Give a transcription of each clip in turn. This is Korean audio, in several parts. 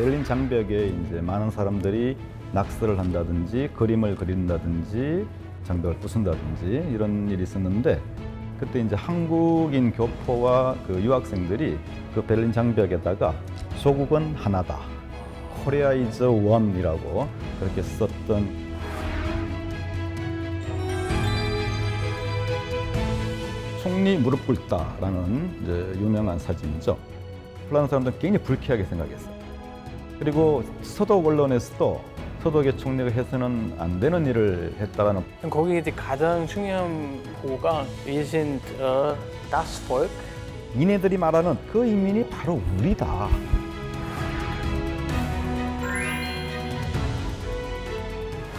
베를린 장벽에 이제 많은 사람들이 낙서를 한다든지 그림을 그린다든지 장벽을 부순다든지 이런 일이 있었는데 그때 이제 한국인 교포와 그 유학생들이 그 베를린 장벽에다가 조국은 하나다. Korea is one이라고 그렇게 썼던 총리 무릎 꿇다라는 유명한 사진이죠. 플라는 사람들은 굉장히 불쾌하게 생각했어요. 그리고 서독 언론에서도 서독의 총리가 해서는 안 되는 일을 했다라는 거기 이제 가장 중요한 보고가 isn't a das Volk 이네들이 말하는 그 인민이 바로 우리다.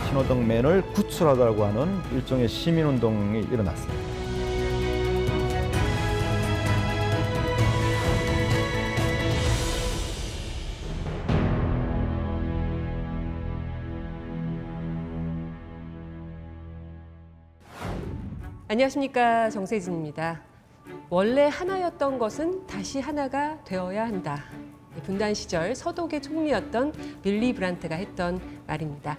신호등맨을 구출하자고 하는 일종의 시민운동이 일어났습니다. 안녕하십니까 정세진입니다. 원래 하나였던 것은 다시 하나가 되어야 한다. 분단 시절 서독의 총리였던 빌리 브란트가 했던 말입니다.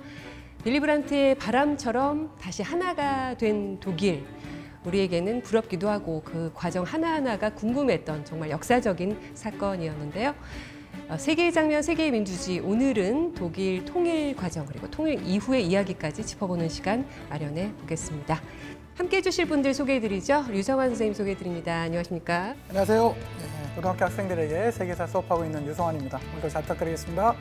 빌리 브란트의 바람처럼 다시 하나가 된 독일. 우리에게는 부럽기도 하고 그 과정 하나하나가 궁금했던 정말 역사적인 사건이었는데요. 어, 세계의 장면, 세계의 민주주의. 오늘은 독일 통일 과정 그리고 통일 이후의 이야기까지 짚어보는 시간 마련해 보겠습니다. 함께 해주실 분들 소개해드리죠. 류성환 선생님 소개해드립니다. 안녕하십니까? 안녕하세요. 네, 고등학교 학생들에게 세계사 수업하고 있는 유성환입니다. 오늘도 잘 부탁드리겠습니다.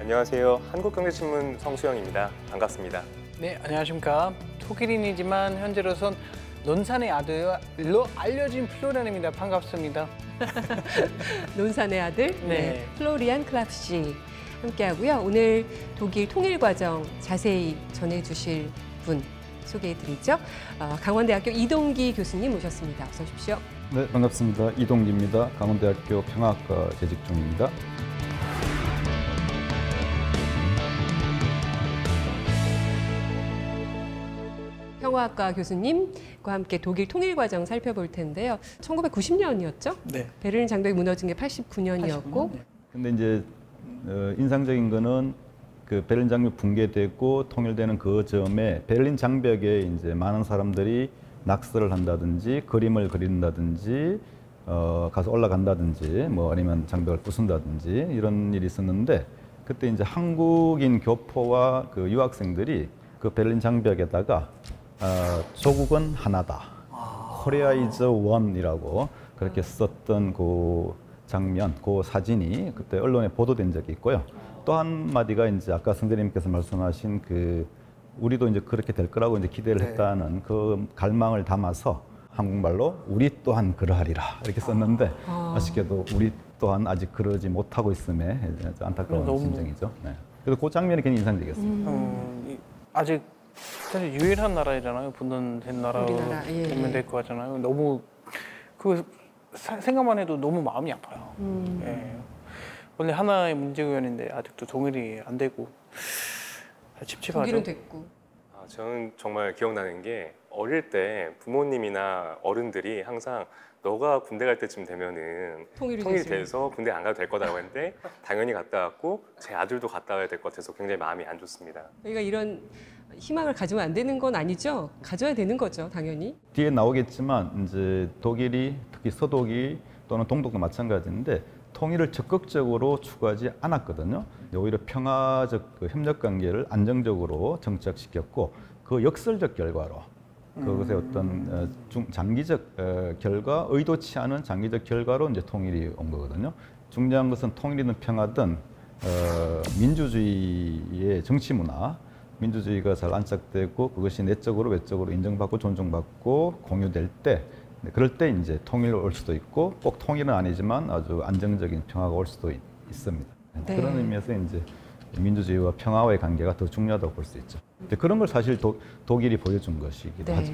안녕하세요. 한국경제신문 성수영입니다. 반갑습니다. 네, 안녕하십니까. 독일인이지만 현재로선 논산의 아들로 알려진 플로리안입니다. 반갑습니다. 논산의 아들 네. 네. 플로리안 클랍씨 함께하고요. 오늘 독일 통일 과정 자세히 전해주실 분 소개해드리죠. 어, 강원대학교 이동기 교수님 모셨습니다. 어서 오십시오. 네, 반갑습니다. 이동기입니다. 강원대학교 평화학과 재직 중입니다. 평화학과 교수님과 함께 독일 통일 과정 살펴볼 텐데요. 1990년이었죠? 네. 베를린 장벽이 무너진 게 89년이었고 네. 근데 이제 어, 인상적인 거는 그 베를린 장벽 붕괴되고 통일되는 그 점에 베를린 장벽에 이제 많은 사람들이 낙서를 한다든지 그림을 그린다든지 어, 가서 올라간다든지 뭐 아니면 장벽을 부순다든지 이런 일이 있었는데 그때 이제 한국인 교포와 그 유학생들이 그 베를린 장벽에다가 어, 조국은 하나다. Korea is one이라고 그렇게 썼던 그 장면, 그 사진이 그때 언론에 보도된 적이 있고요. 또 한마디가 이제 아까 선생님께서 말씀하신 그 우리도 이제 그렇게 될 거라고 이제 기대를 네. 했다는 그 갈망을 담아서 한국말로 우리 또한 그러하리라 이렇게 썼는데 아. 아. 쉽게도 우리 또한 아직 그러지 못하고 있음에 안타까운 너무- 심정이죠. 네. 그래서 그 장면이 굉장히 인상적이었습니다. 음, 이- 아직 사실 유일한 나라잖아요. 분단된 나라로 예. 될것 같잖아요. 너무 그 사- 생각만 해도 너무 마음이 아파요. 음, 예. 원래 하나의 문제구였는데 아직도 동일이 안 되고 찝찝하죠. 독일은 됐고 아, 저는 정말 기억나는 게 어릴 때 부모님이나 어른들이 항상 너가 군대 갈 때쯤 되면은 통일이 통일이. 돼서 군대 안 가도 될 거다라고 했는데 당연히 갔다 왔고 제 아들도 갔다 와야 될 것 같아서 굉장히 마음이 안 좋습니다. 저희가 이런 희망을 가지면 안 되는 건 아니죠. 가져야 되는 거죠, 당연히. 뒤에 나오겠지만 이제 독일이 특히 서독이 또는 동독도 마찬가지인데 통일을 적극적으로 추구하지 않았거든요. 오히려 평화적 그 협력 관계를 안정적으로 정착시켰고 그 역설적 결과로 그것의 어떤 어, 중, 장기적 어, 결과 의도치 않은 장기적 결과로 이제 통일이 온 거거든요. 중요한 것은 통일이든 평화든 어, 민주주의의 정치 문화, 민주주의가 잘 안착되고 그것이 내적으로 외적으로 인정받고 존중받고 공유될 때 네, 그럴 때 이제 통일이 올 수도 있고 꼭 통일은 아니지만 아주 안정적인 평화가 올 수도 있, 습니다 네. 그런 의미에서 이제 민주주의와 평화와의 관계가 더 중요하다고 볼 수 있죠. 그런 걸 사실 도, 독일이 보여준 것이기도 하죠.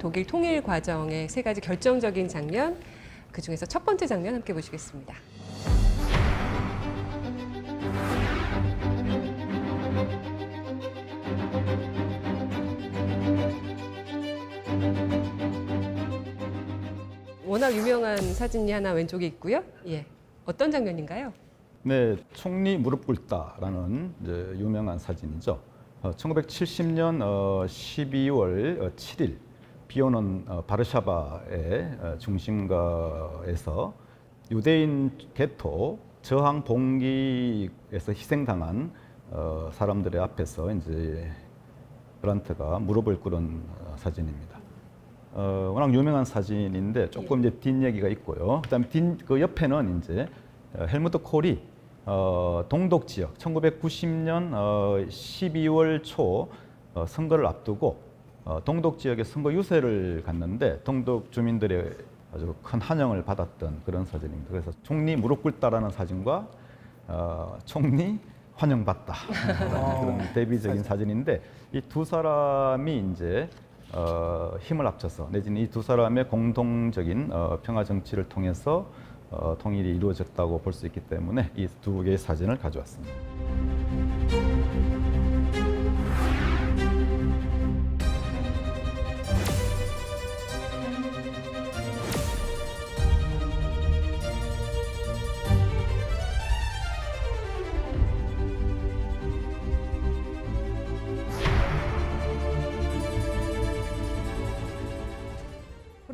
독일 통일 과정의 세 가지 결정적인 장면, 그 중에서 첫 번째 장면 함께 보시겠습니다. 워낙 유명한 사진이 하나 왼쪽에 있고요. 예. 어떤 장면인가요? 네, 총리 무릎 꿇다라는 유명한 사진이죠. 어, 1970년 어, 12월 어, 7일 비 오는 어, 바르샤바의 어, 중심가에서 유대인 개토 저항 봉기에서 희생당한 어, 사람들의 앞에서 이제 브란트가 무릎을 꿇은 어, 사진입니다. 어, 워낙 유명한 사진인데 조금 이제 뒷 얘기가 있고요. 그다음 뒷그 옆에는 이제 어, 헬무트 콜이 어, 동독 지역 1990년 어, 12월 초 어, 선거를 앞두고 어, 동독 지역에 선거 유세를 갔는데 동독 주민들의 아주 큰 환영을 받았던 그런 사진입니다. 그래서 총리 무릎 꿇다라는 사진과 어, 총리 환영받다 그런 대비적인 사진인데 이 두 사람이 이제 어, 힘을 합쳐서 내지는 이 두 사람의 공동적인 어, 평화 정치를 통해서 어, 통일이 이루어졌다고 볼 수 있기 때문에 이 두 개의 사진을 가져왔습니다.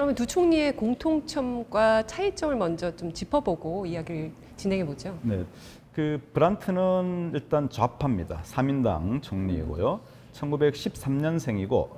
그러면 두 총리의 공통점과 차이점을 먼저 좀 짚어보고 이야기를 진행해 보죠. 네, 그 브란트는 일단 좌파입니다. 삼인당 총리이고요. 1913년생이고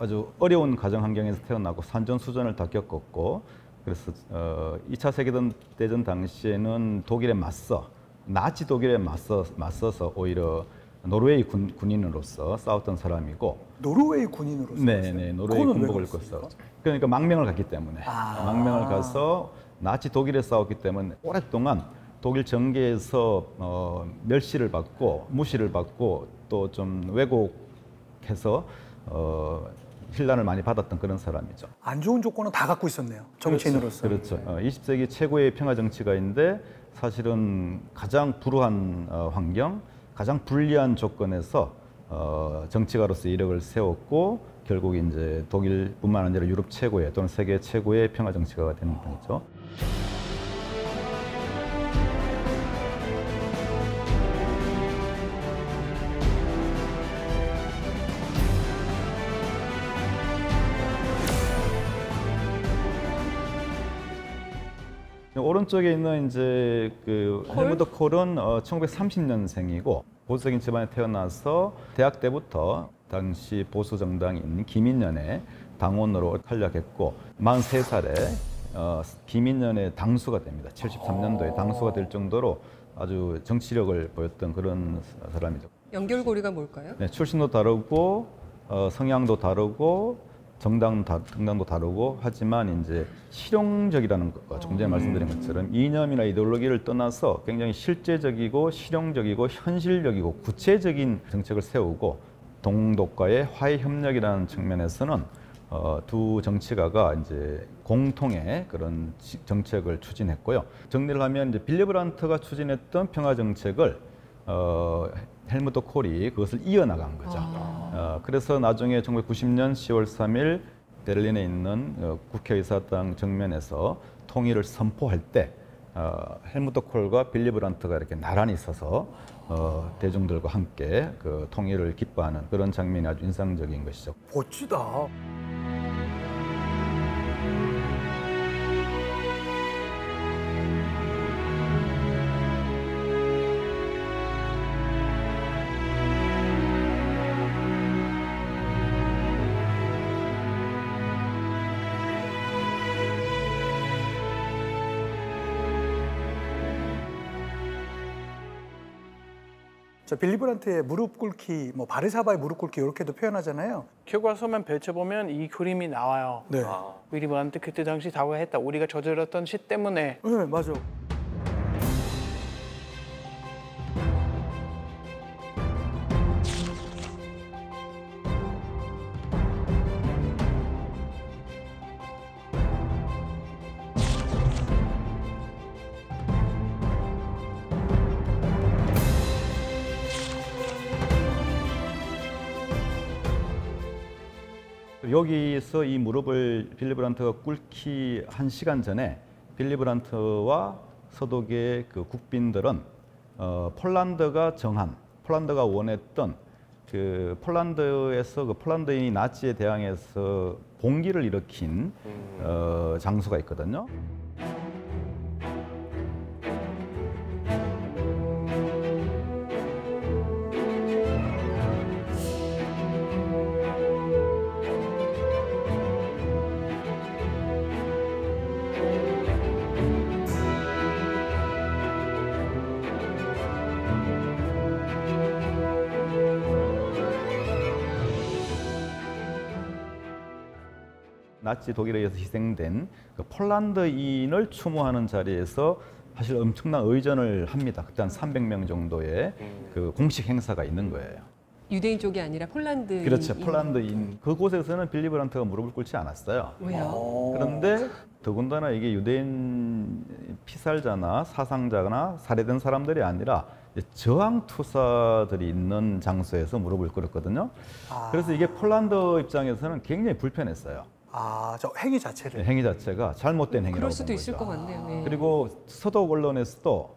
아주 어려운 가정 환경에서 태어나고 산전수전을 다 겪었고 그래서 어, 2차 세계대전 당시에는 독일에 맞서 나치 독일에 맞서 맞서서 오히려 노르웨이 군, 군인으로서 싸웠던 사람이고 노르웨이 군인으로서 네? 네, 노르웨이 군복을 그랬습니까? 입고 싸웠죠. 그러니까 망명을 갔기 때문에 아. 망명을 가서 나치 독일에 싸웠기 때문에 오랫동안 독일 정계에서 어, 멸시를 받고 무시를 받고 또 좀 왜곡해서 어, 힐난을 많이 받았던 그런 사람이죠. 안 좋은 조건은 다 갖고 있었네요. 정치인으로서. 그렇죠. 어, 20세기 최고의 평화 정치가인데 사실은 가장 불우한 어, 환경, 가장 불리한 조건에서 어, 정치가로서 이력을 세웠고 결국 이제 독일뿐만 아니라 유럽 최고의 또는 세계 최고의 평화 정치가가 되는 분이죠. 오른쪽에 있는 이제 그 콜? 헬무트 콜은 어, 1930년생이고 보수적인 집안에 태어나서 대학 때부터 당시 보수 정당인 김인년의 당원으로 활약했고 43살에 어, 김인년의 당수가 됩니다. 73년도에 당수가 될 정도로 아주 정치력을 보였던 그런 사람이죠. 연결고리가 뭘까요? 네, 출신도 다르고 어, 성향도 다르고 정당 다, 정당도 다르고 하지만 이제 실용적이라는 것, 조금 전에 말씀드린 것처럼 이념이나 이데올로기를 떠나서 굉장히 실제적이고 실용적이고 현실적이고 구체적인 정책을 세우고 동독과의 화해 협력이라는 측면에서는 어, 두 정치가가 이제 공통의 그런 지- 정책을 추진했고요. 정리를 하면 이제 빌리 브란트가 추진했던 평화 정책을 어, 헬무트 콜이 그것을 이어나간 거죠. 어, 그래서 나중에 1990년 10월 3일 베를린에 있는 어, 국회의사당 정면에서 통일을 선포할 때 어, 헬무트 콜과 빌리 브란트가 이렇게 나란히 서서 어, 대중들과 함께 그 통일을 기뻐하는 그런 장면이 아주 인상적인 것이죠. 멋지다. 저 빌리 브란트의 무릎 꿇기, 뭐 바르사바의 무릎 꿇기 이렇게도 표현하잖아요. 교과서만 펼쳐보면 이 그림이 나와요. 네. 아, 윌리 브란트 그때 당시 다과했다. 우리가 저질렀던 시 때문에 네, 맞아. 여기서 이 무릎을 빌리 브란트가 꿇기 한 시간 전에 빌리 브란트와 서독의 그 국빈들은 어, 폴란드가 정한 폴란드가 원했던 그 폴란드에서 그 폴란드인이 나치에 대항해서 봉기를 일으킨 음. 어, 장소가 있거든요. 나치 독일에 의해서 희생된 그 폴란드인을 추모하는 자리에서 사실 엄청난 의전을 합니다. 그때 한 300명 정도의 음. 그 공식 행사가 있는 거예요. 유대인 쪽이 아니라 폴란드. 그렇죠. 폴란드인 그곳에서는 빌리 브란트가 무릎을 꿇지 않았어요. 왜요? 어. 그런데 더군다나 이게 유대인 피살자나 사상자나 살해된 사람들이 아니라 저항 투사들이 있는 장소에서 무릎을 꿇었거든요. 아. 그래서 이게 폴란드 입장에서는 굉장히 불편했어요. 아, 저 행위 자체를. 행위 자체가 잘못된 행위라고 그럴 수도 본 있을 거죠. 것 같네요. 네. 그리고 서독 언론에서도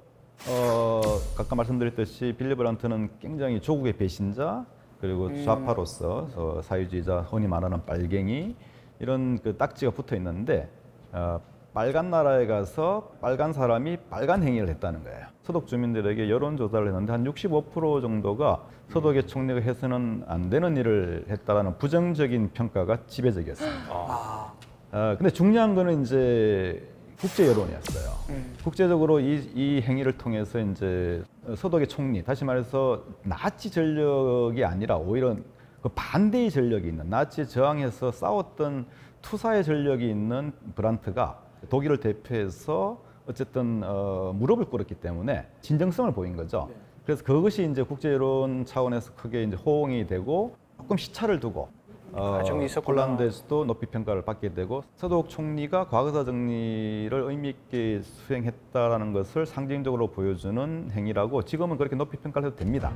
어, 아까 말씀드렸듯이 빌리 브란트는 굉장히 조국의 배신자 그리고 좌파로서 어, 사회주의자 흔히 말하는 빨갱이 이런 그 딱지가 붙어 있는데 어, 빨간 나라에 가서 빨간 사람이 빨간 행위를 했다는 거예요. 서독 주민들에게 여론 조사를 했는데 한 65% 정도가 서독의 총리가 해서는 안 되는 일을 했다라는 부정적인 평가가 지배적이었습니다. 아, 아, 근데 중요한 거는 이제 국제 여론이었어요. 음. 국제적으로 이, 이 행위를 통해서 이제 서독의 총리, 다시 말해서 나치 전력이 아니라 오히려 그 반대의 전력이 있는 나치에 저항해서 싸웠던 투사의 전력이 있는 브란트가 독일을 대표해서 어쨌든 어, 무릎을 꿇었기 때문에 진정성을 보인 거죠. 그래서 그것이 이제 국제 여론 차원에서 크게 이제 호응이 되고 조금 시차를 두고 어. 폴란드에서도 높이 평가를 받게 되고 서독 총리가 과거사 정리를 의미 있게 수행했다라는 것을 상징적으로 보여주는 행위라고 지금은 그렇게 높이 평가를 해도 됩니다.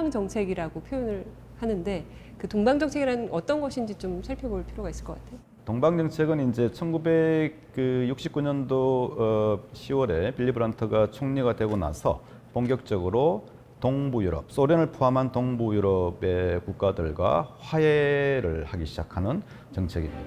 동방 정책이라고 표현을 하는데 그 동방 정책이란 어떤 것인지 좀 살펴볼 필요가 있을 것 같아요. 동방 정책은 이제 그 1969년도 어, 10월에 빌리 브란트가 총리가 되고 나서 본격적으로 동부 유럽, 소련을 포함한 동부 유럽의 국가들과 화해를 하기 시작하는 정책입니다.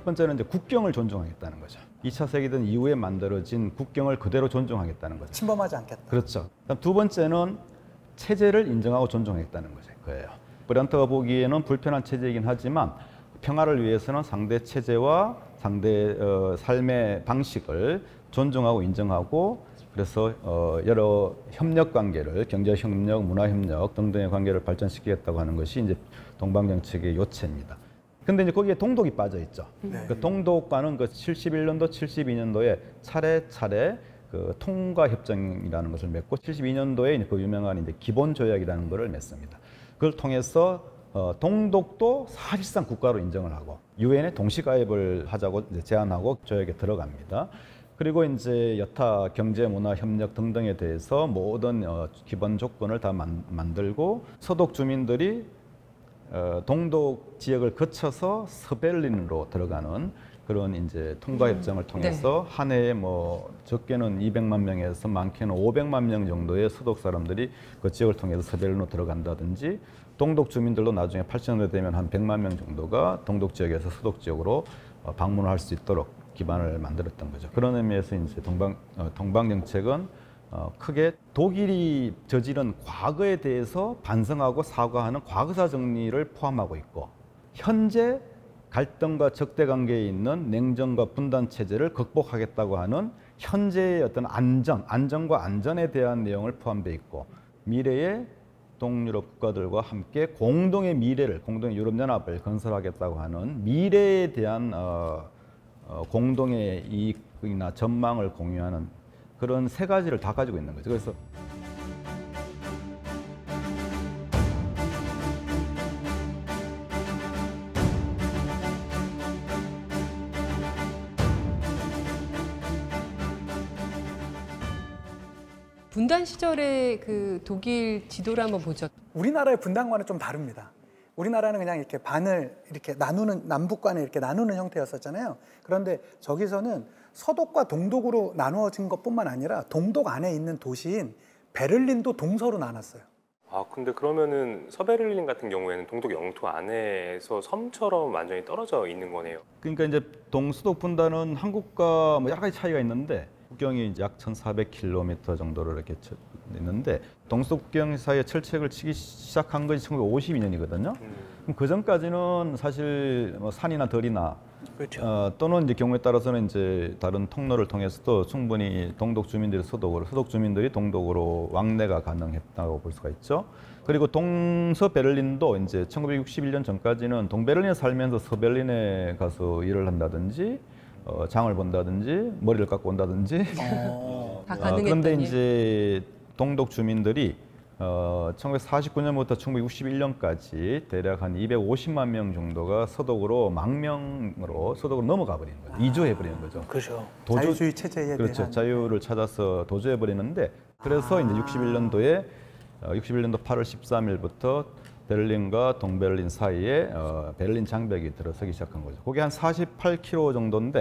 첫 번째는 이제 국경을 존중하겠다는 거죠. 2차 세계대전 이후에 만들어진 국경을 그대로 존중하겠다는 거죠. 침범하지 않겠다. 그렇죠. 그다음 두 번째는 체제를 인정하고 존중했다는 거죠. 거예요. 브란트가 보기에는 불편한 체제이긴 하지만 평화를 위해서는 상대 체제와 상대 어, 삶의 방식을 존중하고 인정하고 그래서 어, 여러 협력 관계를 경제 협력, 문화 협력 등등의 관계를 발전시키겠다고 하는 것이 이제 동방 정책의 요체입니다. 근데 이제 거기에 동독이 빠져 있죠. 네. 그 동독과는 그 71년도, 72년도에 차례차례 그 통과 협정이라는 것을 맺고 72년도에 이제 그 유명한 이제 기본 조약이라는 것을 맺습니다. 그걸 통해서 어, 동독도 사실상 국가로 인정을 하고 유엔에 동시 가입을 하자고 제안하고 조약에 들어갑니다. 그리고 이제 여타 경제, 문화, 협력 등등에 대해서 모든 어, 기본 조건을 다 만, 만들고 서독 주민들이 어, 동독 지역을 거쳐서 서베를린으로 들어가는 그런 이제 통과 협정을 통해서 한 해에 뭐 적게는 200만 명에서 많게는 500만 명 정도의 서독 사람들이 그 지역을 통해서 서베를린으로 들어간다든지 동독 주민들도 나중에 80년대 되면 한 100만 명 정도가 동독 지역에서 서독 지역으로 어, 방문을 할수 있도록 기반을 만들었던 거죠. 그런 의미에서 이제 동방 어, 동방 정책은 어, 크게 독일이 저지른 과거에 대해서 반성하고 사과하는 과거사 정리를 포함하고 있고 현재 갈등과 적대 관계에 있는 냉전과 분단 체제를 극복하겠다고 하는 현재의 어떤 안전, 안전과 안전에 대한 내용을 포함되어 있고 미래의 동유럽 국가들과 함께 공동의 미래를 공동의 유럽 연합을 건설하겠다고 하는 미래에 대한 어, 어, 공동의 이익이나 전망을 공유하는 그런 세 가지를 다 가지고 있는 거죠. 그래서 분단 시절의 그 독일 지도를 한번 보죠. 우리나라의 분단과는 좀 다릅니다. 우리나라는 그냥 이렇게 반을 이렇게 나누는 남북 간에 이렇게 나누는 형태였었잖아요. 그런데 저기서는 서독과 동독으로 나누어진 것뿐만 아니라 동독 안에 있는 도시인 베를린도 동서로 나눴어요. 아 근데 그러면은 서베를린 같은 경우에는 동독 영토 안에서 섬처럼 완전히 떨어져 있는 거네요. 그러니까 이제 동수독 분단은 한국과 뭐 여러 가지 차이가 있는데 국경이 이제 약 1,400km 정도로 이렇게 처- 있는데 동수독 국경 사이에 철책을 치기 시작한 것이 1952년이거든요. 음. 그럼 그 전까지는 사실 뭐 산이나 덜이나 그렇죠. 어, 또는 이제 경우에 따라서는 이제 다른 통로를 통해서도 충분히 동독 주민들이 서독으로, 서독 주민들이 동독으로 왕래가 가능했다고 볼 수가 있죠. 그리고 동서 베를린도 이제 1961년 전까지는 동베를린에 살면서 서베를린에 가서 일을 한다든지 어, 장을 본다든지 머리를 깎고 온다든지 다 어, 가능했더니 그런데 이제 동독 주민들이 어, 1949년부터 1961년까지 대략 한 250만 명 정도가 서독으로 망명으로 서독으로 넘어가 버리는 거죠. 이주해 버리는 거죠. 그렇죠. 도주- 자유주의 체제에 그렇죠. 대한 자유를 찾아서 도주해 버리는데 그래서 이제 61년도에 어, 61년도 8월 13일부터 베를린과 동베를린 사이에 어, 베를린 장벽이 들어서기 시작한 거죠. 그게 한 48km 정도인데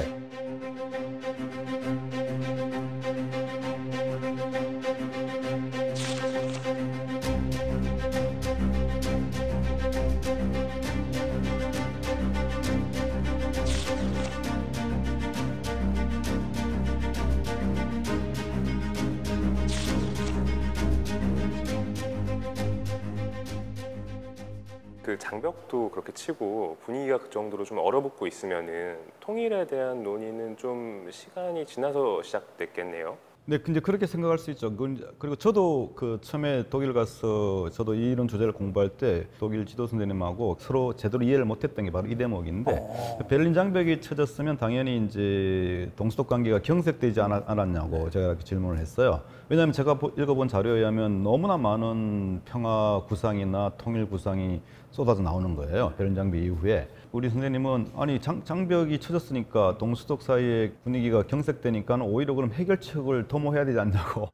그렇게 치고 분위기가 그 정도로 좀 얼어붙고 있으면은 통일에 대한 논의는 좀 시간이 지나서 시작됐겠네요. 네, 근데 그렇게 생각할 수 있죠. 그리고 저도 그 처음에 독일 가서 저도 이런 주제를 공부할 때 독일 지도 선생님하고 서로 제대로 이해를 못했던 게 바로 이 대목인데 베를린 장벽이 쳐졌으면 당연히 이제 동수독 관계가 경색되지 않았, 않았냐고 제가 이렇게 질문을 했어요. 왜냐하면 제가 보- 읽어본 자료에 의하면 너무나 많은 평화 구상이나 통일 구상이 쏟아져 나오는 거예요. 장벽 이후에. 우리 선생님은 아니 장, 장벽이 쳐졌으니까 동수독 사이의 분위기가 경색되니까 오히려 그럼 해결책을 도모해야 되지 않냐고.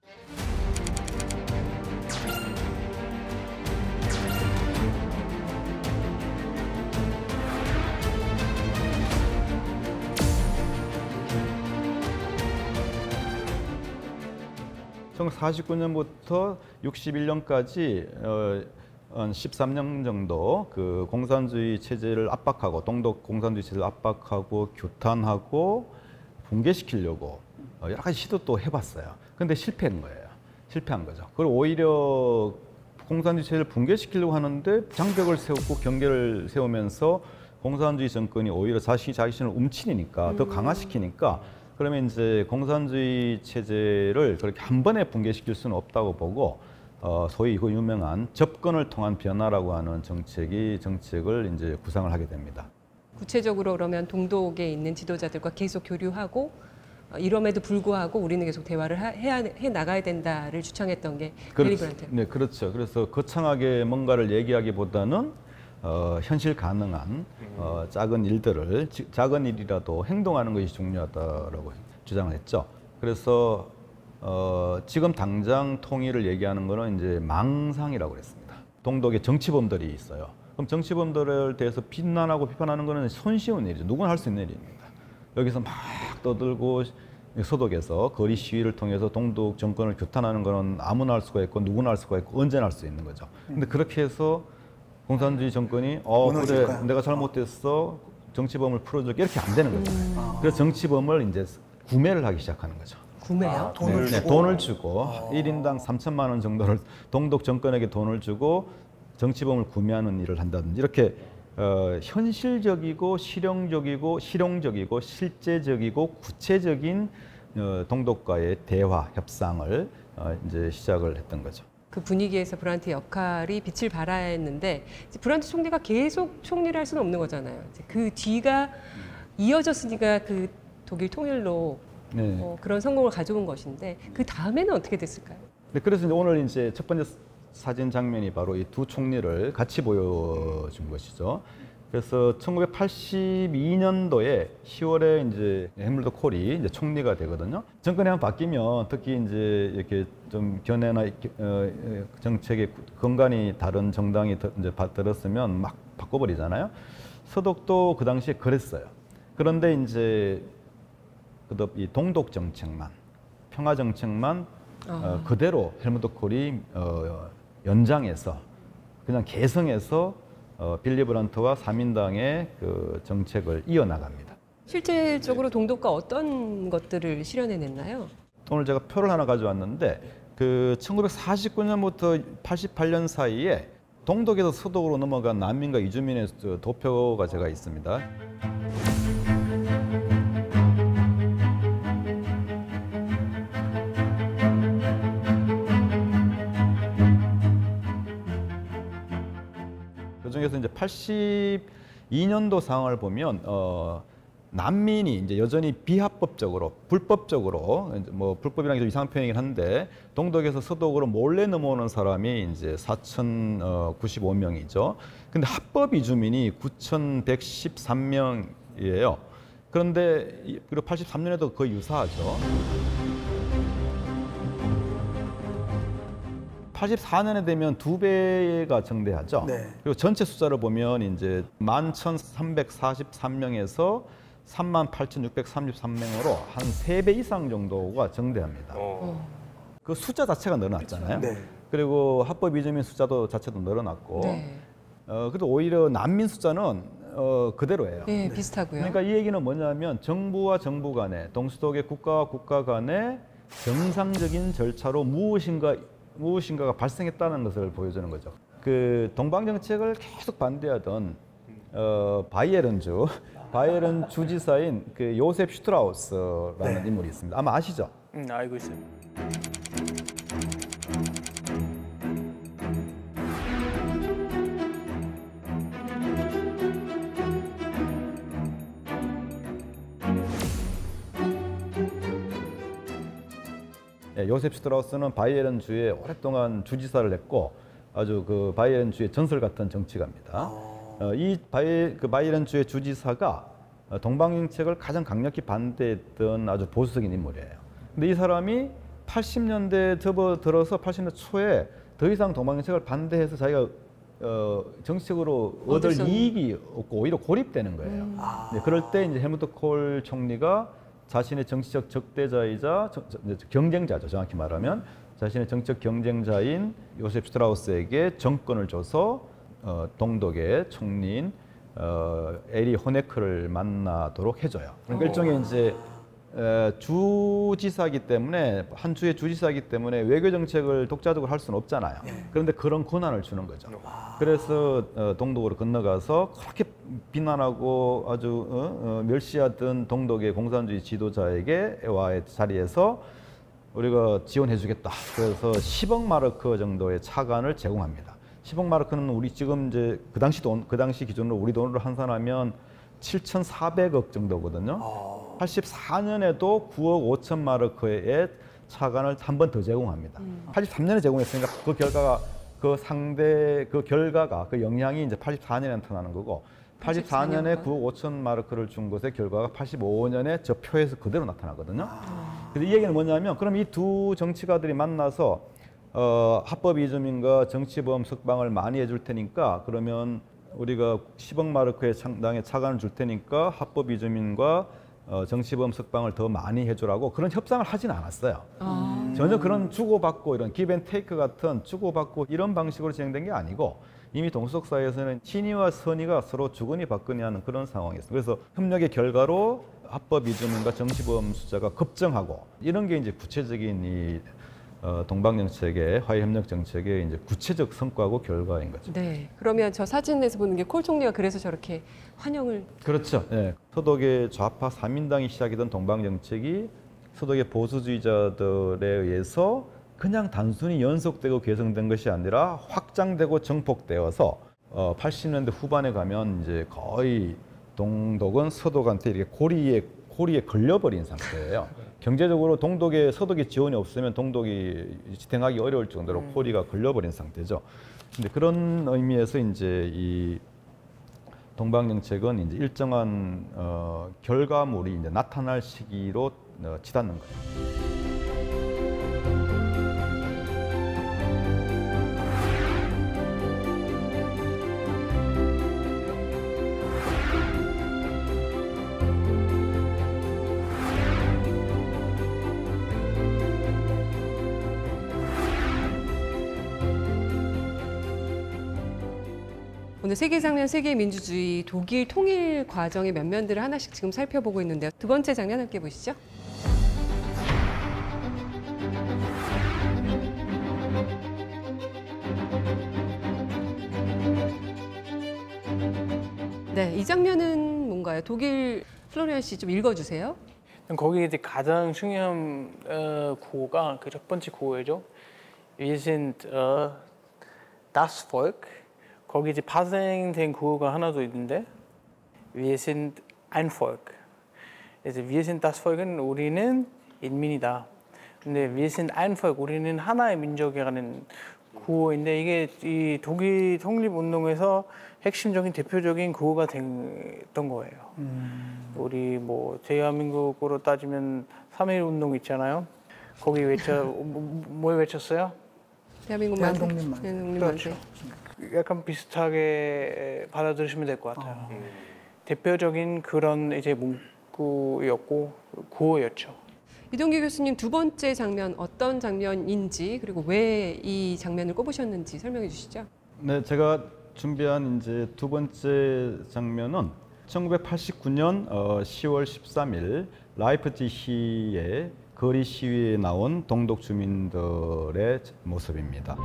총 49년부터 61년까지 어, 한 13년 정도 그 공산주의 체제를 압박하고 동독 공산주의 체제를 압박하고 규탄하고 붕괴시키려고 어, 여러 가지 시도 또 해봤어요. 근데 실패한 거예요. 실패한 거죠. 그리고 오히려 공산주의 체제를 붕괴시키려고 하는데 장벽을 세우고 경계를 세우면서 공산주의 정권이 오히려 자신이 자신을 움츠리니까 더 강화시키니까 그러면 이제 공산주의 체제를 그렇게 한 번에 붕괴시킬 수는 없다고 보고 어, 소위 그 유명한 접근을 통한 변화라고 하는 정책이 정책을 이제 구상을 하게 됩니다. 구체적으로 그러면 동독에 있는 지도자들과 계속 교류하고 어, 이럼에도 불구하고 우리는 계속 대화를 하- 해야 해 나가야 된다를 주창했던 게 빌리 브란트. 네, 그렇죠. 그래서 거창하게 뭔가를 얘기하기보다는 어, 현실 가능한 어, 작은 일들을 지- 작은 일이라도 행동하는 것이 중요하다라고 주장을 했죠. 그래서 어, 지금 당장 통일을 얘기하는 거는 이제 망상이라고 그랬습니다. 동독에 정치범들이 있어요. 그럼 정치범들에 대해서 비난하고 비판하는 거는 손쉬운 일이죠. 누구나 할 수 있는 일입니다. 여기서 막 떠들고 서독에서 거리 시위를 통해서 동독 정권을 규탄하는 거는 아무나 할 수가 있고 누구나 할 수가 있고 언제나 할 수 있는 거죠. 근데 그렇게 해서 공산주의 정권이 어 그래. 내가 잘못했어 정치범을 풀어줄게 이렇게 안 되는 거죠. 그래서 정치범을 이제 구매를 하기 시작하는 거죠. 구매요. 돈을 네, 주고 돈을 주고 일 1인당 3천만 원 정도를 동독 정권에게 돈을 주고 정치범을 구매하는 일을 한다든지 이렇게 어, 현실적이고 실용적이고 실용적이고 실제적이고 구체적인 어, 동독과의 대화 협상을 어, 이제 시작을 했던 거죠. 그 분위기에서 브란트 역할이 빛을 발해야 했는데 브란트 총리가 계속 총리를 할 수는 없는 거잖아요. 그 뒤가 이어졌으니까 그 독일 통일로 네. 어, 그런 성공을 가져온 것인데 그 다음에는 어떻게 됐을까요? 네, 그래서 이제 오늘 이제 첫 번째 사진 장면이 바로 이 두 총리를 같이 보여준 것이죠. 그래서 1982년도에 10월에 이제 헬무트 콜이 이제 총리가 되거든요. 정권이 한번 바뀌면 특히 이제 이렇게 좀 견해나 어, 어, 정책의 근간이 다른 정당이 더- 이제 바- 들었으면 막 바꿔버리잖아요. 서독도 그 당시에 그랬어요. 그런데 이제 그다음 이 동독 정책만 평화 정책만 어, 그대로 헬무트 콜이 어, 연장해서 그냥 개성해서 어, 빌리 브란트와 사민당의 그 정책을 이어나갑니다. 실질적으로 동독과 어떤 것들을 실현해냈나요? 오늘 제가 표를 하나 가져왔는데 그 1949년부터 88년 사이에 동독에서 서독으로 넘어간 난민과 이주민의 그 도표가 제가 있습니다. 중에서 이제 82년도 상황을 보면 어, 난민이 이제 여전히 비합법적으로 불법적으로 뭐 불법이라는 게 좀 이상한 표현이긴 한데 동독에서 서독으로 몰래 넘어오는 사람이 이제 4,095명이죠. 근데 합법 이주민이 9,113명이에요. 그런데 이- 그리고 83년에도 거의 유사하죠. 84년에 되면 두 배가 증대하죠. 네. 그리고 전체 숫자를 보면 이제 11,343명에서 38,633명으로 한 세 배 이상 정도가 증대합니다. 어. 그 숫자 자체가 늘어났잖아요. 네. 그리고 합법 이주민 숫자도 자체도 늘어났고, 네, 어, 그래도 오히려 난민 숫자는 어, 그대로예요. 네, 비슷하고요. 그러니까 이 얘기는 뭐냐면 정부와 정부 간에 동수독의 국가와 국가 간에 정상적인 절차로 무엇인가 무엇인가가 발생했다는 것을 보여주는 거죠. 그 동방 정책을 계속 반대하던 어, 바이에른주 바이에른 주지사인 그 요셉 슈트라우스라는 네. 인물이 있습니다. 아마 아시죠? 음, 알고 있어요. 예, 요셉 슈트라우스는 바이에른 주에 오랫동안 주지사를 했고 아주 그 바이에른 주의 전설 같은 정치가입니다. 어, 이 바이 그 바이에른 주의 주지사가 어, 동방 정책을 가장 강력히 반대했던 아주 보수적인 인물이에요. 근데 이 사람이 80년대 접어들어서 80년대 초에 더 이상 동방 정책을 반대해서 자기가 어, 정치적으로 얻을 이익이 없고 오히려 고립되는 거예요. 네, 그럴 때 이제 헬무트 콜 총리가 자신의 정치적 적대자이자 경쟁자죠. 정확히 말하면 자신의 정치적 경쟁자인 요셉 슈트라우스에게 정권을 줘서 어, 동독의 총리인 어, 에리 호네크를 만나도록 해줘요. 그러니까 일종의 이제 에, 주지사기 때문에 한 주의 주지사기 때문에 외교 정책을 독자적으로 할 수는 없잖아요. 그런데 그런 권한을 주는 거죠. 그래서 어, 동독으로 건너가서 그렇게 비난하고 아주 어, 어, 멸시하던 동독의 공산주의 지도자에게 와의 자리에서 우리가 지원해주겠다. 그래서 10억 마르크 정도의 차관을 제공합니다. 10억 마르크는 우리 지금 이제 그 당시 돈, 그 당시 기준으로 우리 돈으로 환산하면 7,400억 정도거든요. 84년에도 9억 5천 마르크의 차관을 한 번 더 제공합니다. 83년에 제공했으니까 그 결과가 그 상대 그 결과가 그 영향이 이제 84년에 나타나는 거고 84년에 9억 5천 마르크를 준 것의 결과가 85년에 저 표에서 그대로 나타나거든요. 그래서 이 얘기는 뭐냐면 그럼 이 두 정치가들이 만나서 어, 합법 이주민과 정치보험 석방을 많이 해줄 테니까 그러면 우리가 10억 마르크의 상당의 차관을 줄 테니까 합법 이주민과 어, 정치보험 석방을 더 많이 해주라고 그런 협상을 하진 않았어요. 아, 전혀 그런 주고받고 이런 기브앤테이크 같은 주고받고 이런 방식으로 진행된 게 아니고 이미 동수석 사이에서는 친이와 선의가 서로 주거니 받거니 하는 그런 상황이었어요. 그래서 협력의 결과로 합법 이주민과 정치보험 숫자가 급증하고 이런 게 이제 구체적인 이 어, 동방 정책의 화해 협력 정책의 이제 구체적 성과고 결과인 거죠. 네. 그러면 저 사진에서 보는 게 콜 총리가 그래서 저렇게 환영을 그렇죠. 예. 서독의 좌파 삼인당이 시작이던 동방 정책이 서독의 보수주의자들에 의해서 그냥 단순히 연속되고 개성된 것이 아니라 확장되고 정폭되어서 어, 80년대 후반에 가면 이제 거의 동독은 서독한테 이렇게 고리에 고리에 걸려버린 상태예요. 경제적으로 동독에 서독의 지원이 없으면 동독이 지탱하기 어려울 정도로 고리가 걸려버린 상태죠. 근데 그런 의미에서 이제 이 동방 정책은 이제 일정한 어, 결과물이 이제 나타날 시기로 어, 치닫는 거예요. 오늘 세계 장면 세계 민주주의 독일 통일 과정의 면면들을 하나씩 지금 살펴보고 있는데요. 두 번째 장면 함께 보시죠. 네, 이 장면은 뭔가요? 독일 플로리안 씨 좀 읽어주세요. 거기 이제 가장 중요한 어, 구호가 그 첫 번째 구호죠. Wir sind äh, das Volk. 거기 이제 파생된 구호가 하나 더 있는데 Wir sind ein Volk. 그래서 Wir sind das Volk은 우리는 인민이다. 근데 Wir sind ein Volk 우리는 하나의 민족이라는 구호인데 이게 이 독일 독립운동에서 핵심적인 대표적인 구호가 됐던 거예요. 우리 뭐 대한민국으로 따지면 3.1 운동 있잖아요. 거기 외쳐 뭐, 뭘 외쳤어요? 대한민국 대한 만세. 독립 만세. 대한민국 그렇죠. 약간 비슷하게 받아들이시면 될 것 같아요. 대표적인 그런 이제 문구였고 구호였죠. 이동기 교수님 두 번째 장면 어떤 장면인지 그리고 왜 이 장면을 꼽으셨는지 설명해 주시죠. 네, 제가 준비한 이제 두 번째 장면은 1989년 어, 10월 13일 라이프치히의 거리 시위에 나온 동독 주민들의 모습입니다.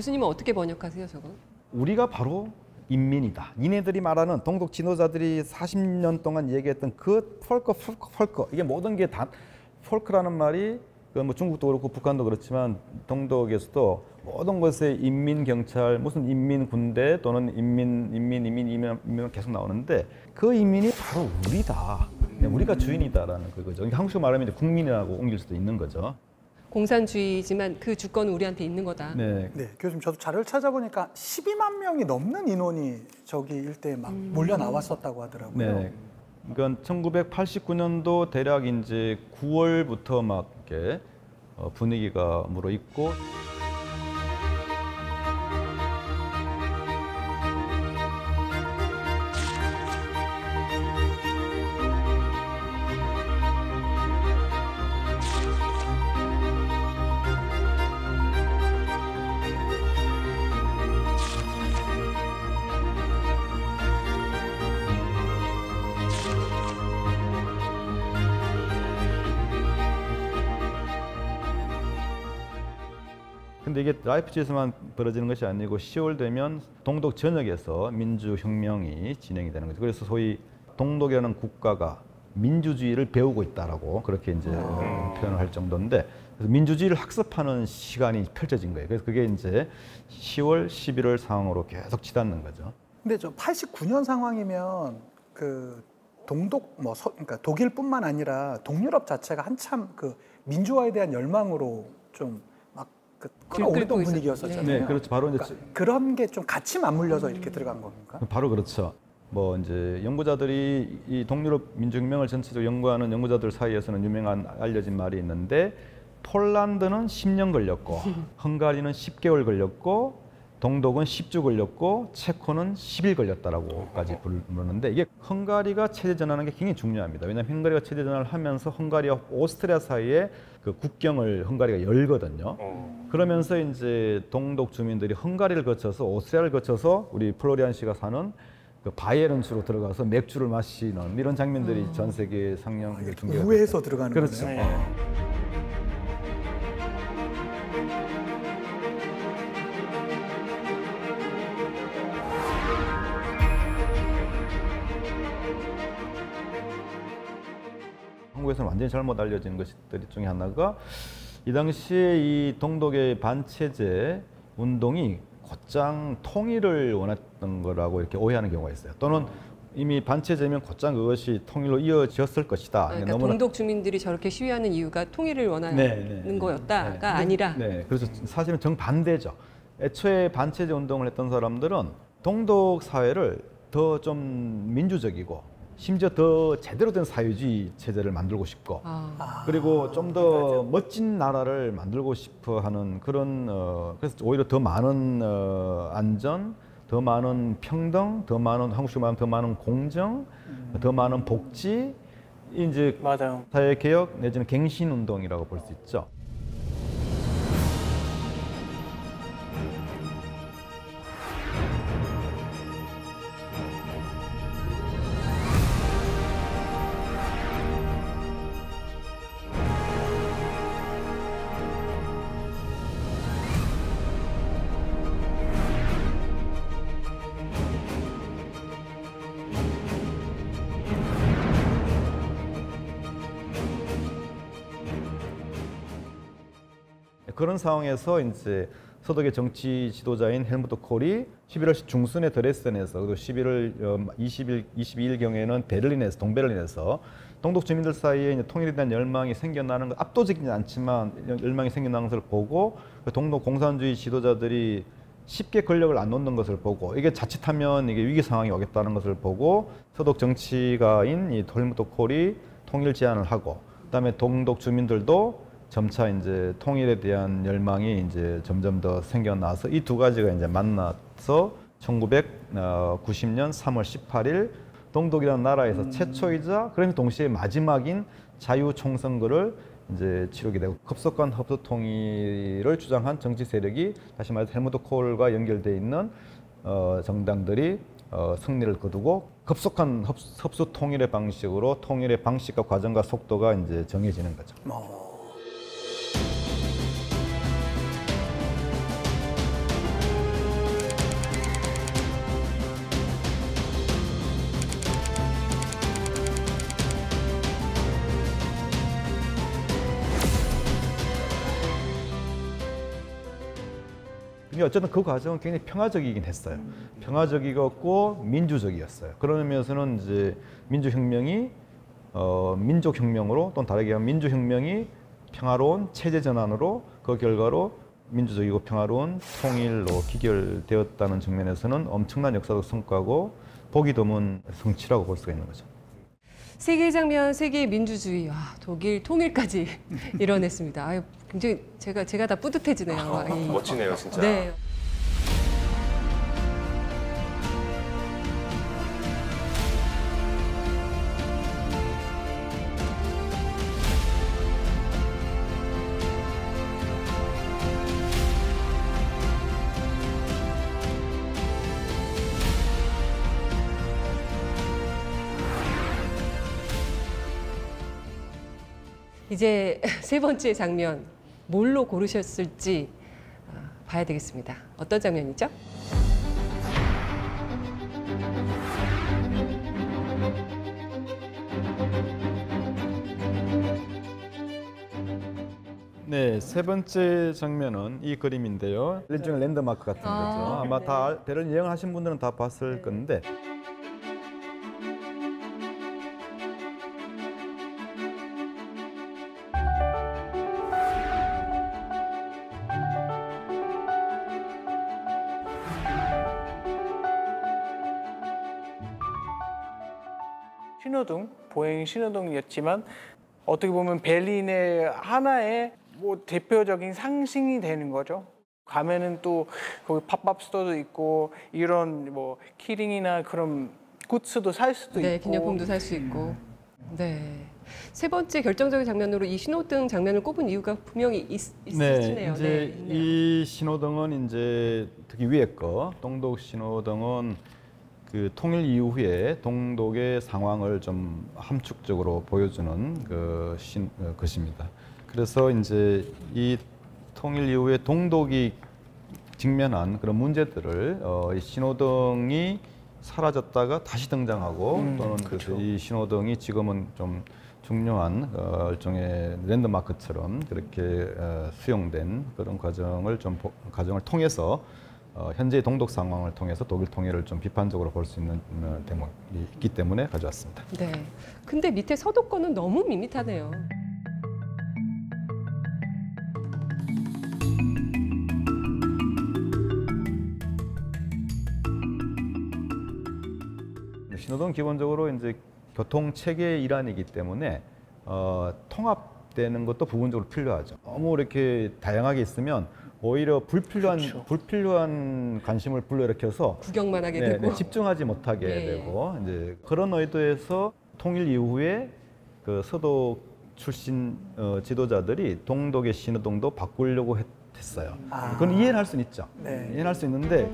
교수님은 어떻게 번역하세요, 저거? 우리가 바로 인민이다. 니네들이 말하는 동독 지도자들이 40년 동안 얘기했던 그 Volk, Volk, Volk 이게 모든 게다 Volk라는 말이 그뭐 중국도 그렇고 북한도 그렇지만 동독에서도 모든 것에 인민 경찰 무슨 인민 군대 또는 인민 인민 인민 인민 인민 계속 나오는데 그 인민이 바로 우리다. 네, 우리가 주인이다라는 그거죠. 한국식 말하면 이제 국민이라고 옮길 수도 있는 거죠. 공산주의지만 그 주권은 우리한테 있는 거다. 네. 네, 교수님 저도 자료를 찾아보니까 12만 명이 넘는 인원이 저기 일대에 막 몰려 나왔었다고 하더라고요. 네. 그러니까 1989년도 대략 이제 9월부터 막 이렇게 어, 분위기가 물어 있고 근데 이게 라이프치에서만 벌어지는 것이 아니고 10월 되면 동독 전역에서 민주혁명이 진행이 되는 거죠. 그래서 소위 동독이라는 국가가 민주주의를 배우고 있다라고 그렇게 이제 표현을 할 정도인데 그래서 민주주의를 학습하는 시간이 펼쳐진 거예요. 그래서 그게 이제 10월, 11월 상황으로 계속 치닫는 거죠. 근데 저 89년 상황이면 그 동독 뭐 서, 그러니까 독일뿐만 아니라 동유럽 자체가 한참 그 민주화에 대한 열망으로 좀막 그 끌어오르던 분위기였었잖아요. 네, 그렇죠. 바로 이제 그러니까 그런 게 좀 같이 맞물려서 이렇게 들어간 겁니까? 바로 그렇죠. 뭐 이제 연구자들이 이 동유럽 민주혁명을 전체적으로 연구하는 연구자들 사이에서는 유명한 알려진 말이 있는데 폴란드는 10년 걸렸고 헝가리는 10개월 걸렸고 동독은 10주 걸렸고 체코는 10일 걸렸다라고까지 부르는데 이게 헝가리가 체제 전환하는 게 굉장히 중요합니다. 왜냐하면 헝가리가 체제 전환을 하면서 헝가리와 오스트리아 사이에 그 국경을 헝가리가 열거든요. 어. 그러면서 이제 동독 주민들이 헝가리를 거쳐서 오스트리아를 거쳐서 우리 플로리안 씨가 사는 그 바이에른 주로 들어가서 맥주를 마시는 이런 장면들이 전 세계 상영 중계가 우회해서 들어가는 그렇죠. 거네요. 네. 한국에서는 완전히 잘못 알려진 것들 중에 하나가 이 당시에 이 동독의 반체제 운동이 곧장 통일을 원했던 거라고 이렇게 오해하는 경우가 있어요. 또는 이미 반체제면 곧장 그것이 통일로 이어졌을 것이다. 그러니까 너무나 동독 주민들이 저렇게 시위하는 이유가 통일을 원하는 네, 네. 거였다가 네. 아니라 네, 그래서 사실은 정반대죠. 애초에 반체제 운동을 했던 사람들은 동독 사회를 더 좀 민주적이고 심지어 더 제대로 된 사회주의 체제를 만들고 싶고 아, 그리고 좀 더 멋진 나라를 만들고 싶어 하는 그런 어, 그래서 오히려 더 많은 어, 안전, 더 많은 평등, 더 많은 한국식으로 말하면 더 많은 공정, 더 많은 복지 이제 맞아요. 사회 개혁 내지는 갱신 운동이라고 볼 수 있죠. 그런 상황에서 이제 서독의 정치 지도자인 헬무트 콜이 11월 중순에 드레스덴에서 그리고 11월 20일 22일 경에는 베를린에서 동베를린에서 동독 주민들 사이에 이제 통일에 대한 열망이 생겨나는 것 압도적이지 않지만 열망이 생겨나는 것을 보고 그 동독 공산주의 지도자들이 쉽게 권력을 안 놓는 것을 보고 이게 자칫하면 이게 위기 상황이 오겠다는 것을 보고 서독 정치가인 이 헬무트 콜이 통일 제안을 하고 그다음에 동독 주민들도 점차 이제 통일에 대한 열망이 이제 점점 더 생겨나서 이 두 가지가 이제 만나서 1990년 3월 18일 동독이라는 나라에서 최초이자 그러면 동시에 마지막인 자유 총선거를 이제 치르게 되고 급속한 hợp 통일을 주장한 정치 세력이 다시 말해서 헬무트 콜과 연결돼 있는 어, 정당들이 어, 승리를 거두고 급속한 hợp, 흡수 통일의 방식으로 통일의 방식과 과정과 속도가 이제 정해지는 거죠. 근데 어쨌든 그 과정은 굉장히 평화적이긴 했어요. 평화적이었고 민주적이었어요. 그런 면에서는 이제 민주혁명이 어, 민족혁명으로 또는 다르게 하면 민주혁명이 평화로운 체제 전환으로 그 결과로 민주적이고 평화로운 통일로 기결되었다는 측면에서는 엄청난 역사적 성과고 보기 드문 성취라고 볼 수가 있는 거죠. 세계 장면, 세계 민주주의, 와, 독일 통일까지 이뤄냈습니다. 아유, 굉장히 제가 제가 다 뿌듯해지네요. 이- 멋지네요, 진짜. 네. 이제 세 번째 장면 뭘로 고르셨을지 아, 봐야 되겠습니다. 어떤 장면이죠? 네, 세 번째 장면은 이 그림인데요. 일종의 랜드마크 같은 아, 거죠. 아마 네. 다 베를린 여행하신 분들은 다 봤을 건데 보행 신호등이었지만 어떻게 보면 베를린의 하나의 뭐 대표적인 상징이 되는 거죠. 가면은 또 거기 pop-up store도 있고 이런 뭐 keyring이나 그런 goods도 살 수도 네, 있고 기념품도 살 수 있고. 네. 세 번째 결정적인 장면으로 이 신호등 장면을 꼽은 이유가 분명히 있, 있으시네요. 이제 네. 이 신호등은 이제 특히 위에 거 동독 신호등은 그 통일 이후에 동독의 상황을 좀 함축적으로 보여주는 그 신, 어, 것입니다. 그래서 이제 이 통일 이후에 동독이 직면한 그런 문제들을 어, 이 신호등이 사라졌다가 다시 등장하고 또는 그래서 이 신호등이 지금은 좀 중요한 어, 일종의 랜드마크처럼 그렇게 어, 수용된 그런 과정을 좀 보- 과정을 통해서 어, 현재 동독 상황을 통해서 독일 통일을 좀 비판적으로 볼 수 있는 어, 대목이 있기 때문에 가져왔습니다. 네. 근데 밑에 서도권은 너무 밋밋하네요. 신호등 기본적으로 이제 교통 체계의 일환이기 때문에 어, 통합되는 것도 부분적으로 필요하죠. 너무 이렇게 다양하게 있으면 오히려 불필요한 그렇죠. 불필요한 관심을 불러일으켜서 구경만 하게 네, 되고. 네, 집중하지 못하게 예. 되고 이제 그런 의도에서 통일 이후에 그 서독 출신 어, 지도자들이 동독의 신호등도 바꾸려고 했, 어요 아. 그건 이해는 할 수는 있죠. 네. 이해는 할 수 있는데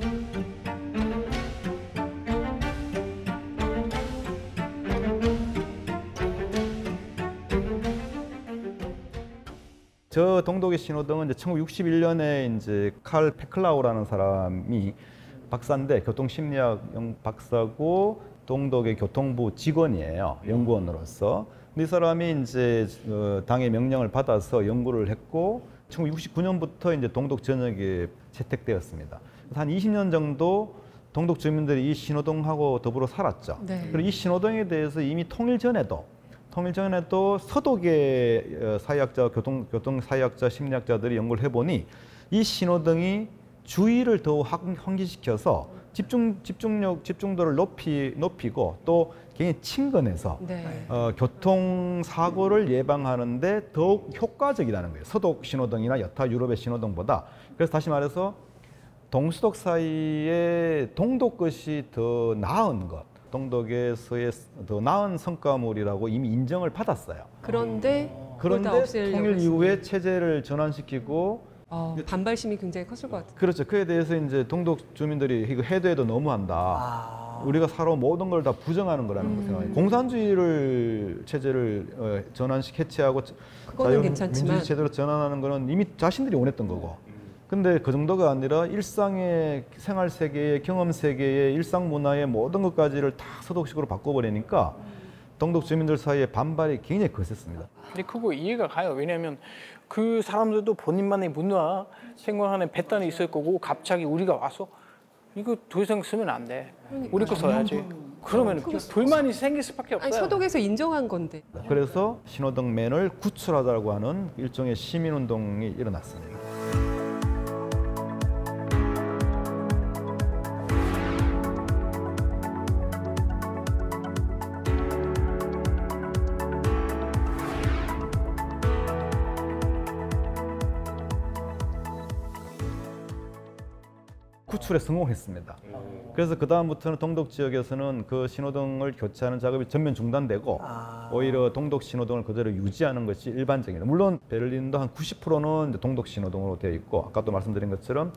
저 동독의 신호등은 이제 1961년에 이제 칼 페클라우라는 사람이 박사인데 교통심리학 영- 박사고 동독의 교통부 직원이에요 연구원으로서. 근데 이 사람이 이제 어, 당의 명령을 받아서 연구를 했고 1969년부터 이제 동독 전역에 채택되었습니다. 한 20년 정도 동독 주민들이 이 신호등하고 더불어 살았죠. 네. 그리고 이 신호등에 대해서 이미 통일 전에도 통일 전에도 서독의 어, 사회학자, 교통 교통 사회학자, 심리학자들이 연구를 해보니 이 신호등이 주의를 더 확- 환기시켜서 집중 집중력 집중도를 높이 높이고 또 굉장히 친근해서 네. 어, 교통 사고를 예방하는데 더욱 효과적이라는 거예요. 서독 신호등이나 여타 유럽의 신호등보다. 그래서 다시 말해서 동수독 사이에 동독 것이 더 나은 것, 동독에서의 더 나은 성과물이라고 이미 인정을 받았어요. 그런데 그런데 통일 했습니다. 이후에 체제를 전환시키고 어, 반발심이 굉장히 컸을 것 같아요. 그렇죠. 그에 대해서 이제 동독 주민들이 이거 해도 해도 너무한다. 아. 우리가 살아온 모든 걸 다 부정하는 거라는 음. 거 생각해요. 공산주의를 체제를 어, 전환식 해체하고 그거는 괜찮지만. 민주주의 체제로 전환하는 거는 이미 자신들이 원했던 거고. 근데 그 정도가 아니라 일상의 생활 세계의 경험 세계의 일상 문화의 모든 것까지를 다 서독식으로 바꿔버리니까 동독 주민들 사이에 반발이 굉장히 거셌습니다. 근데 그거 이해가 가요. 왜냐하면 그 사람들도 본인만의 문화 생활하는 패턴이 있을 거고 갑자기 우리가 와서 이거 더 이상 쓰면 안 돼. 우리 거 써야지. 그러면 불만이 생길 수밖에 없어요. 아니 서독에서 인정한 건데. 그래서 신호등맨을 구출하자고 하는 일종의 시민운동이 일어났습니다. 구출에 성공했습니다. 그래서 그 다음부터는 동독 지역에서는 그 신호등을 교체하는 작업이 전면 중단되고 아. 오히려 동독 신호등을 그대로 유지하는 것이 일반적입니다. 물론 베를린도 한 90%는 이제 동독 신호등으로 되어 있고 아까도 말씀드린 것처럼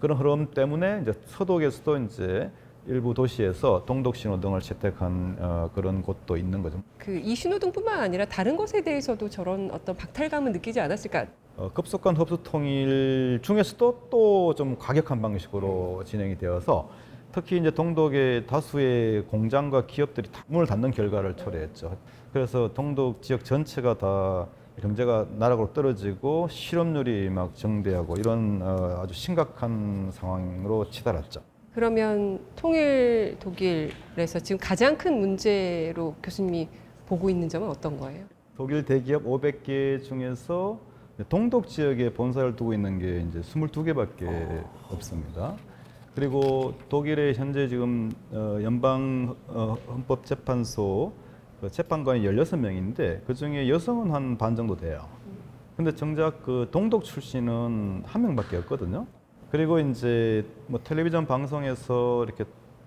그런 흐름 때문에 이제 서독에서도 이제 일부 도시에서 동독 신호등을 채택한 어, 그런 곳도 있는 거죠. 그 이 신호등뿐만 아니라 다른 것에 대해서도 저런 어떤 박탈감을 느끼지 않았을까? 어, 급속한 흡수 통일 중에서도 또 좀 과격한 방식으로 진행이 되어서 특히 이제 동독의 다수의 공장과 기업들이 다 문을 닫는 결과를 초래했죠. 그래서 동독 지역 전체가 다 경제가 나락으로 떨어지고 실업률이 막 정대하고 이런 어, 아주 심각한 상황으로 치달았죠. 그러면 통일 독일에서 지금 가장 큰 문제로 교수님이 보고 있는 점은 어떤 거예요? 독일 대기업 500개 중에서 동독 지역에 본사를 두고 있는 게 이제 22개밖에 없습니다. 그리고 독일의 현재 지금 어, 연방 어, 헌법재판소 그 재판관이 16명인데 그 중에 여성은 한 반 정도 돼요. 근데 정작 그 동독 출신은 한 명밖에 없거든요. 그리고 이제 뭐 텔레비전 방송에서 이렇게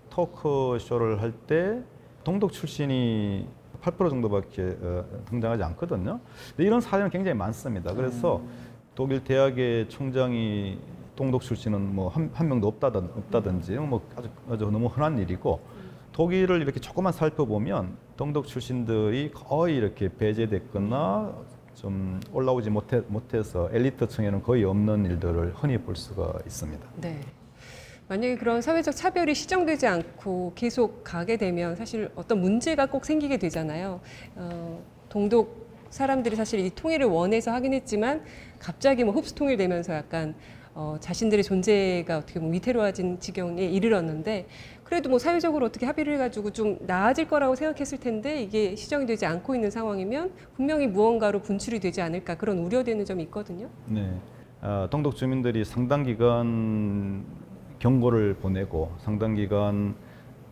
토크 쇼를 할 때 동독 출신이 8% 정도밖에 어, 등장하지 않거든요. 이런 사례는 굉장히 많습니다. 그래서 독일 대학의 총장이 동독 출신은 뭐한 한 명도 없다든 없다든지 뭐 아주 아주 너무 흔한 일이고 독일을 이렇게 조금만 살펴보면 동독 출신들이 거의 이렇게 배제됐거나 좀 올라오지 못해, 못해서 엘리트층에는 거의 없는 일들을 흔히 볼 수가 있습니다. 네. 만약에 그런 사회적 차별이 시정되지 않고 계속 가게 되면 사실 어떤 문제가 꼭 생기게 되잖아요. 어, 동독 사람들이 사실 이 통일을 원해서 하긴 했지만 갑자기 뭐 흡수 통일되면서 약간 어, 자신들의 존재가 어떻게 보면 위태로워진 지경에 이르렀는데 그래도 뭐 사회적으로 어떻게 합의를 해가지고 좀 나아질 거라고 생각했을 텐데 이게 시정이 되지 않고 있는 상황이면 분명히 무언가로 분출이 되지 않을까 그런 우려되는 점이 있거든요. 네. 아, 동독 주민들이 상당 기간 경고를 보내고 상당 기간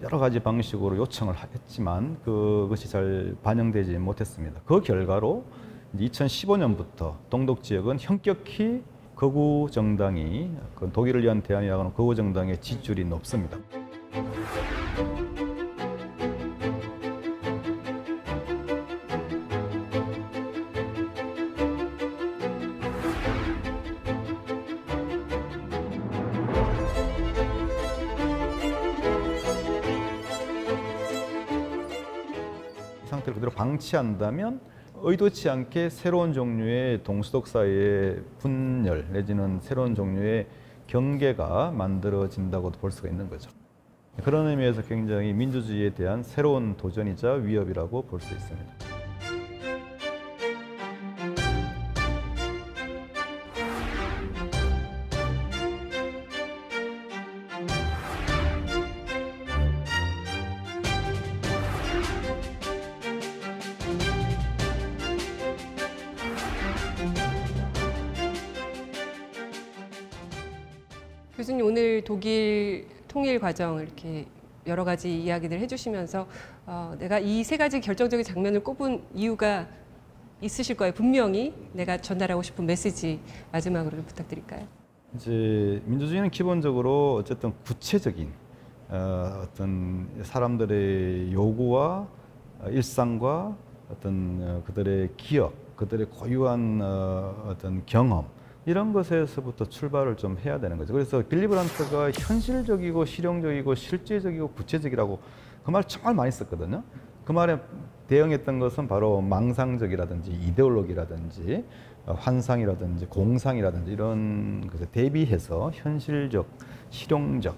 여러 가지 방식으로 요청을 했지만 그것이 잘 반영되지 못했습니다. 그 결과로 2015년부터 동독 지역은 현격히 거구 정당이 그 독일을 위한 대안이라고 하는 거구 정당의 지지율이 높습니다. 상태를 그대로 방치한다면 의도치 않게 새로운 종류의 동수독 사이의 분열 내지는 새로운 종류의 경계가 만들어진다고도 볼 수가 있는 거죠. 그런 의미에서 굉장히 민주주의에 대한 새로운 도전이자 위협이라고 볼 수 있습니다. 과정 이렇게 여러 가지 이야기들 해주시면서 어, 내가 이 세 가지 결정적인 장면을 꼽은 이유가 있으실 거예요. 분명히 내가 전달하고 싶은 메시지 마지막으로 좀 부탁드릴까요? 이제 민주주의는 기본적으로 어쨌든 구체적인 어, 어떤 사람들의 요구와 어, 일상과 어떤 어, 그들의 기억, 그들의 고유한 어, 어떤 경험 이런 것에서부터 출발을 좀 해야 되는 거죠. 그래서 빌리 브란트가 현실적이고 실용적이고 실제적이고 구체적이라고 그 말 정말 많이 썼거든요. 그 말에 대응했던 것은 바로 망상적이라든지 이데올로기라든지 어, 환상이라든지 공상이라든지 이런 것에 대비해서 현실적, 실용적,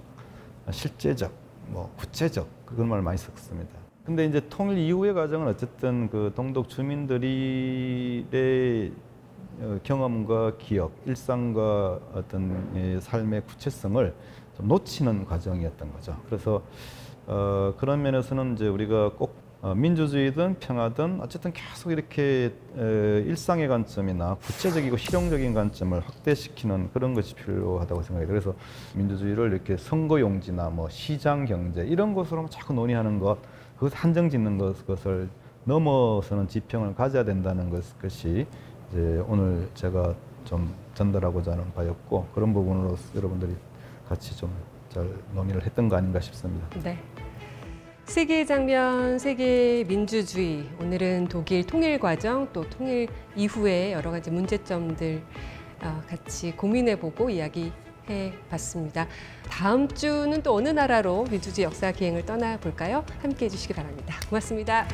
어, 실제적, 뭐 구체적 그런 말을 많이 썼습니다. 근데 이제 통일 이후의 과정은 어쨌든 그 동독 주민들의 어, 경험과 기억, 일상과 어떤 이 삶의 구체성을 좀 놓치는 과정이었던 거죠. 그래서 어, 그런 면에서는 이제 우리가 꼭 어, 민주주의든 평화든 어쨌든 계속 이렇게 에, 일상의 관점이나 구체적이고 실용적인 관점을 확대시키는 그런 것이 필요하다고 생각해요. 그래서 민주주의를 이렇게 선거용지나 뭐 시장 경제 이런 것으로 자꾸 논의하는 것, 그것 한정 짓는 것, 것을 넘어서는 지평을 가져야 된다는 것, 것이 이제 오늘 제가 좀 전달하고자 하는 바였고 그런 부분으로 여러분들이 같이 좀 잘 논의를 했던 거 아닌가 싶습니다. 네. 세계의 장면, 세계의 민주주의. 오늘은 독일 통일 과정 또 통일 이후의 여러 가지 문제점들 어, 같이 고민해보고 이야기 해봤습니다. 다음 주는 또 어느 나라로 민주주의 역사 기행을 떠나볼까요? 함께해 주시기 바랍니다. 고맙습니다.